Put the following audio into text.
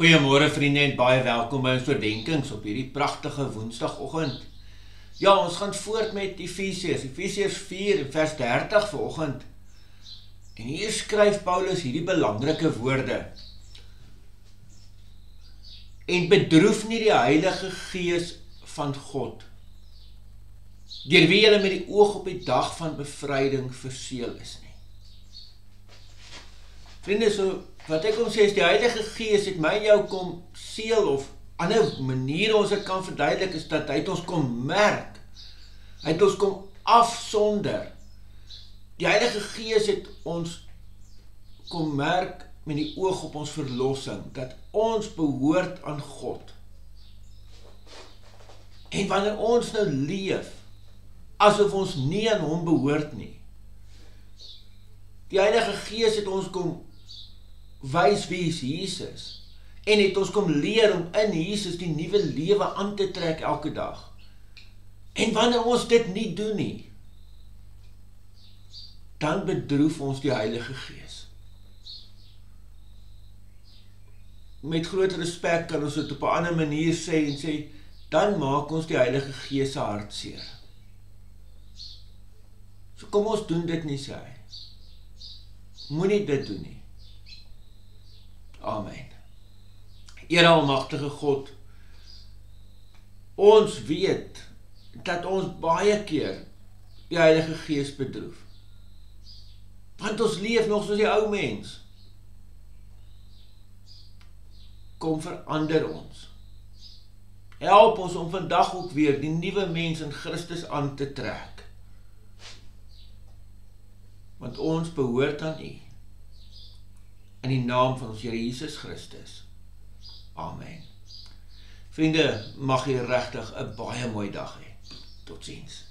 Goeiemôre vriende en baie welkom by ons oordeenkings op hierdie pragtige Woensdagoggend. Ja, ons gaan voort met Efesiërs, Efesiërs 4 vers 30 vanoggend. En hier skryf Paulus hierdie belangrike woorde. En bedroef nie die Heilige Gees van God. Deur wie julle met die oog op die dag van bevryding verseël is nie. Vriende, so wat ek kom sê is die Heilige Gees het my en jou kom seël of ander maniere ons dit kan verduidelik is dat hy het ons kom merk. Hy het ons kom afsonder. Die Heilige Gees het ons kom merk met die oog op ons verlossing dat ons behoort aan God. En wanneer ons nou leef asof ons nie aan hom behoort nie. Die Heilige Gees het ons kom wys wie is Jesus en het ons kom leer om in Jesus die nuwe lewe aan te trek elke dag. En wanneer ons dit nie doen nie, dan bedroef ons die Heilige Gees. Met groot respek kan ons dit op 'n ander manier sê en sê dan maak ons die Heilige Gees se hart seer. So kom ons doen dit nie sê hy. Moenie dit doen nie. Amen. Here almagtige God. Ons weet dat ons baie keer die Heilige Gees bedroef. Want ons leef nog soos die ou mens. Kom verander ons. Help ons om vandag ook weer die nuwe mens in Christus aan te trek. Want ons behoort aan U in die naam van ons Here Jesus Christus. Amen. Vriende, mag jy regtig 'n baie mooi dag hê. Totsiens.